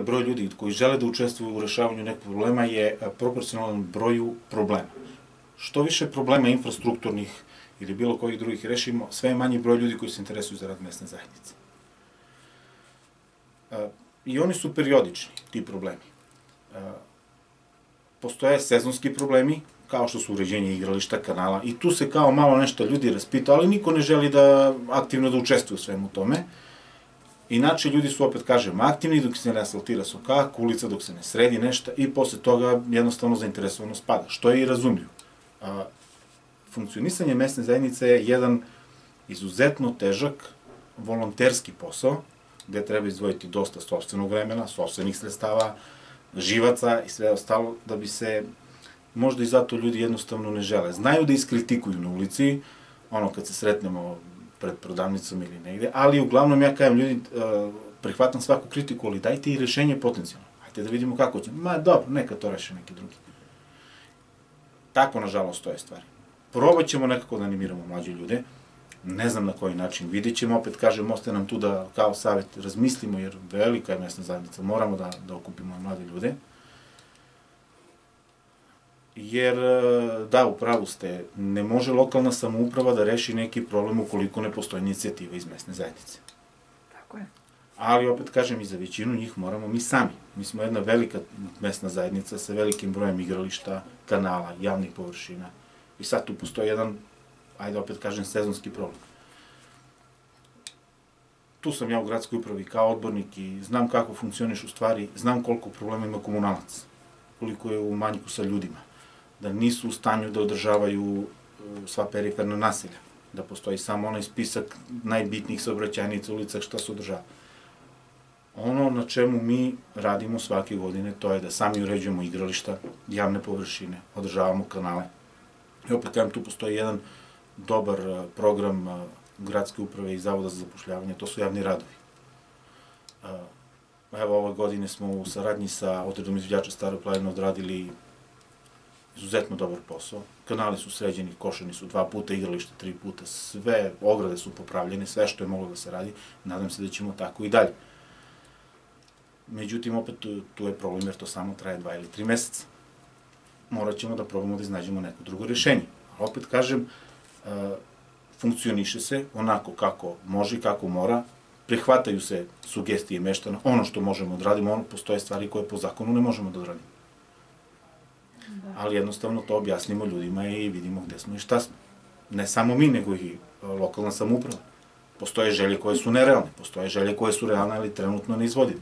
Broj ljudi koji žele da učestvuju u rešavanju nekog problema je proporcionalan broju problema. Što više problema infrastrukturnih ili bilo kojih drugih rešimo, sve je manji broj ljudi koji se interesuju za rad mesne zajednice. I oni su periodični, ti problemi. Postoje sezonski problemi, kao što su uređenje igrališta, kanala, i tu se kao malo nešto ljudi raspita, ali niko ne želi da aktivno da učestvuje u svemu tome. Inače, ljudi su, opet kažem, aktivni dok se ne asfaltira sokak, ulica dok se ne sredi nešto i posle toga jednostavno zainteresovano spada, što je i razumljivo. A, funkcionisanje mesne zajednice je jedan izuzetno težak volonterski posao, gde treba izdvojiti dosta sobstvenog vremena, sobstvenih sredstava, živaca i sve ostalo, da bi se, možda i zato ljudi jednostavno ne žele. Znaju da iskritikuju na ulici, ono kad se sretnemo pred prodavnicom ili negde, ali uglavnom ja kajem ljudi, uh, prihvatam svaku kritiku, ali dajte i rešenje potencijalno. Hajde da vidimo kako će. Ma dobro, neka to reše neki drugi. Tako, nažalost, to je stvari. Probat ćemo nekako da animiramo mlađe ljude, ne znam na koji način, vidit ćemo, opet kažem, ostaje nam tu da kao savjet razmislimo, jer velika je mesna zajednica, moramo da, da okupimo mlade ljude. Jer, e, da, u pravu ste, ne može lokalna samouprava da reši neki problem ukoliko ne postoji inicijativa iz mesne zajednice. Tako je. Ali, opet kažem, i za većinu njih moramo mi sami. Mi smo jedna velika mesna zajednica sa velikim brojem igrališta, kanala, javnih površina. I sad tu postoji jedan ajde opet kažem, sezonski problem. Tu sam ja u gradskoj upravi kao odbornik i znam kako funkcioniš u stvari, znam koliko problema ima komunalac, koliko je u manjku sa ljudima, da nisu u stanju da održavaju e, sva periferna naselja, da postoji samo onaj spisak najbitnijih saobraćajnica ulica šta se održava. Ono na čemu mi radimo svake godine, to je da sami uređujemo igrališta, javne površine, održavamo kanale. I opet kažem, tu postoji jedan uh, dobar e, program e, gradske uprave i Zavoda za zapošljavanje, to su javni radovi. Evo, ove godine smo u saradnji sa odredom izviđača Staro Plavina odradili izuzetno dobar posao. Kanali su sređeni, košeni su dva puta, igralište tri puta, sve ograde su popravljene, sve što je moglo da se radi. Nadam se da ćemo tako i dalje. Međutim, opet tu, tu je problem jer to samo traje dva ili tri meseca. Morat ćemo da probamo da iznađemo neko drugo rešenje. opet kažem, funkcioniše se onako kako može i kako mora, prihvataju se sugestije meštana, ono što možemo da radimo, ono postoje stvari koje po zakonu ne možemo da odradimo. Da. Ali jednostavno to objasnimo ljudima i vidimo gde smo i šta smo. Ne samo mi, nego i lokalna samuprava. Postoje želje koje su nerealne, postoje želje koje su realne, ali trenutno neizvodive.